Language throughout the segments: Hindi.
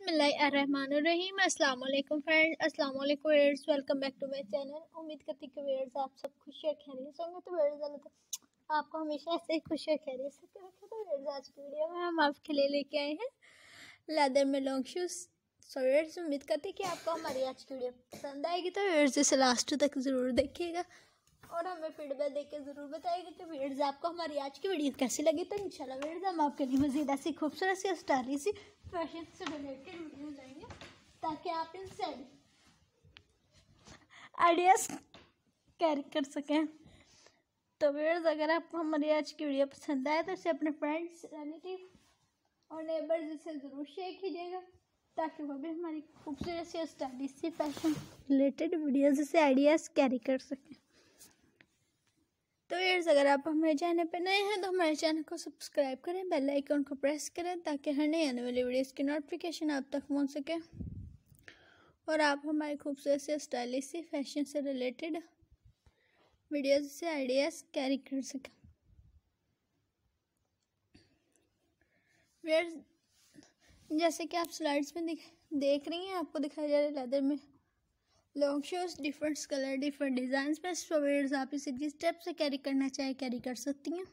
अस्सलाम वालेकुम फ्रेंड अस्सलाम wears welcome back to my channel. उम्मीद करती हूँ वेयर्स आप सब खुश और खैरियत होंगे। तो वेयर्स अल्लाह आपको हमेशा ऐसे ही खुश और खैरियत से रखे। तो वेयर्स आज की वीडियो में हम आपके लिए लेके आए हैं लेदर में लॉन्ग शूज़। सो वेयर्स उम्मीद करती कि आपको हमारी आज की वीडियो पसंद आएगी। तो वेयर्स इसे लास्ट तक ज़रूर देखिएगा। और हमें फीडबैक देके ज़रूर बताएगा कि वीडियोज़ आपको हमारी आज की वीडियो कैसी लगी। तो इंशाल्लाह वीडियोज़ हम आपके लिए मज़ीद ऐसी खूबसूरत सी स्टाइली सी फ़ैशन से रिलेटेड वीडियो लाएँगे ताकि आप इनसे आइडियाज़ कैरी कर सकें। तो वीडियोज़ अगर आपको हमारी आज की वीडियो पसंद आए तो इसे अपने फ्रेंड्स रिलेटिव और नेबर्स से ज़रूर शेयर कीजिएगा, ताकि वो भी हमारी खूबसूरत सी स्टाइलिश सी फ़ैशन रिलेटेड वीडियोज़ से आइडियाज़ कैरी कर सकें। तो यार्स अगर आप हमारे चैनल पर नए हैं तो हमारे चैनल को सब्सक्राइब करें, बेल आइकन को प्रेस करें, ताकि हर नई आने वाली वीडियोस की नोटिफिकेशन आप तक पहुँच सके। और आप हमारे खूबसूरत से स्टाइलिश से, फ़ैशन से रिलेटेड वीडियोस से, आइडियाज़ कैरी कर सकें। जैसे कि आप स्लाइड्स में देख रही हैं, आपको दिखाया जा रहा है लेदर में। Long shoes different colour different design में स्वेयर्स आप इसे जिस टाइप से कैरी करना चाहे कैरी कर सकती हैं।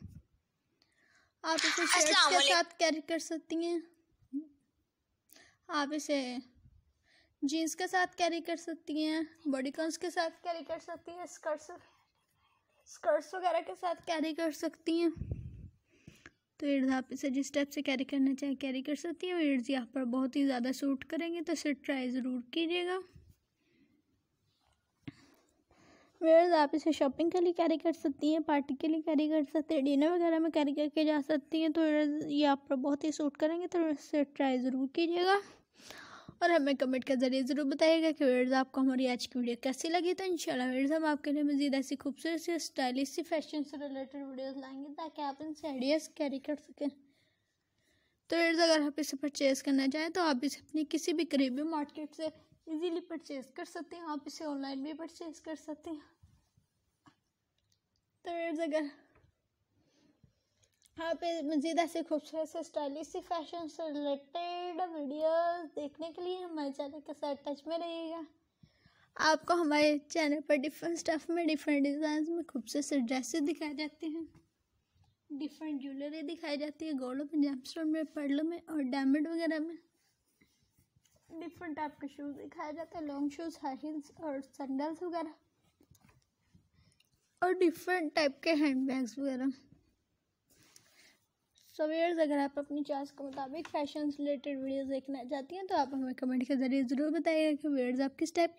आप इसे शर्ट्स के साथ कैरी कर सकती हैं। आप इसे जीन्स के साथ कैरी कर सकती हैं बॉडी बॉडीकॉन्स के साथ कैरी कर सकती हैं स्कर्ट्स स्कर्ट्स वगैरह के साथ कैरी कर सकती हैं। तो ईड्स आप इसे जिस टाइप से कैरी करना चाहे कैरी कर सकती हैं। ईड्स यहाँ पर बहुत ही ज़्यादा सूट करेंगे तो इसे ट्राई ज़रूर कीजिएगा। वेयर्स आप इसे शॉपिंग के लिए कैरी कर सकती हैं पार्टी के लिए कैरी कर सकते हैं डिनर वगैरह में कैरी करके जा सकती हैं तो ये आप पर बहुत ही सूट करेंगे तो इसे ट्राई ज़रूर कीजिएगा। और हमें कमेंट के ज़रिए ज़रूर बताइएगा कि वेयर्स आपको हमारी आज की वीडियो कैसी लगी तो इंशाल्लाह वेयर्स हम आपके लिए मज़ीद ऐसी खूबसूरत सी स्टाइलिश सी फ़ैशन से रिलेटेड वीडियोज़ लाएँगे, ताकि आप इनसे आइडियाज़ कैरी कर सकें। तो वेयर्स अगर आप इसे परचेज़ करना चाहें तो आप इसे अपनी किसी भी करीबी मार्केट से इजीली परचेज़ कर सकते हैं, आप इसे ऑनलाइन भी परचेज़ कर सकते हैं। तो अगर आप मज़ीद ऐसे खूबसूरत से स्टाइलिश से फ़ैशन से रिलेटेड वीडियोस देखने के लिए हमारे चैनल के साथ टच में रहिएगा। आपको हमारे चैनल पर डिफरेंट स्टफ़ में डिफरेंट डिज़ाइन में खूबसूरत से ड्रेसेस दिखाए जाते हैं। डिफरेंट ज्वेलरी दिखाई जाती है गोल्ड में जेमस्टोन में पर्ल में और डायमंड वगैरह में। डिफरेंट टाइप के शूज़ दिखाया जाता है लॉन्ग शूज़ हाई हील्स और सैंडल्स वगैरह। और डिफरेंट टाइप के हैंड बैग्स वगैरह। सो वेयर्स अगर आप अपनी चॉइस के मुताबिक फ़ैशन रिलेटेड वीडियोस देखना चाहती हैं तो आप हमें कमेंट के ज़रिए ज़रूर बताइएगा कि वेयर्स आप किस टाइप